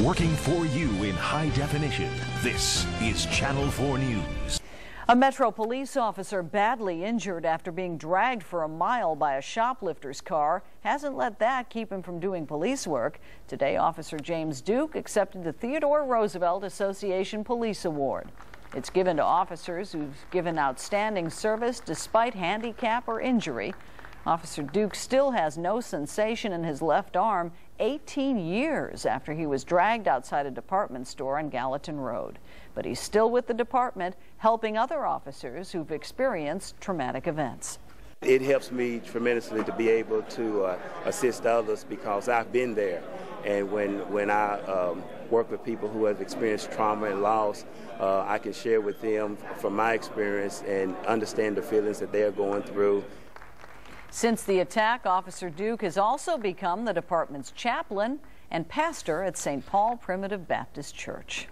Working for you in high definition, this is Channel 4 News. A Metro police officer badly injured after being dragged for a mile by a shoplifter's car hasn't let that keep him from doing police work. Today, Officer James Duke accepted the Theodore Roosevelt Association Police Award. It's given to officers who've given outstanding service despite handicap or injury. Officer Duke still has no sensation in his left arm 18 years after he was dragged outside a department store on Gallatin Road. But he's still with the department, helping other officers who've experienced traumatic events. It helps me tremendously to be able to uh, assist others because I've been there. And when, when I um, work with people who have experienced trauma and loss, uh, I can share with them from my experience and understand the feelings that they are going through since the attack, Officer Duke has also become the department's chaplain and pastor at St. Paul Primitive Baptist Church.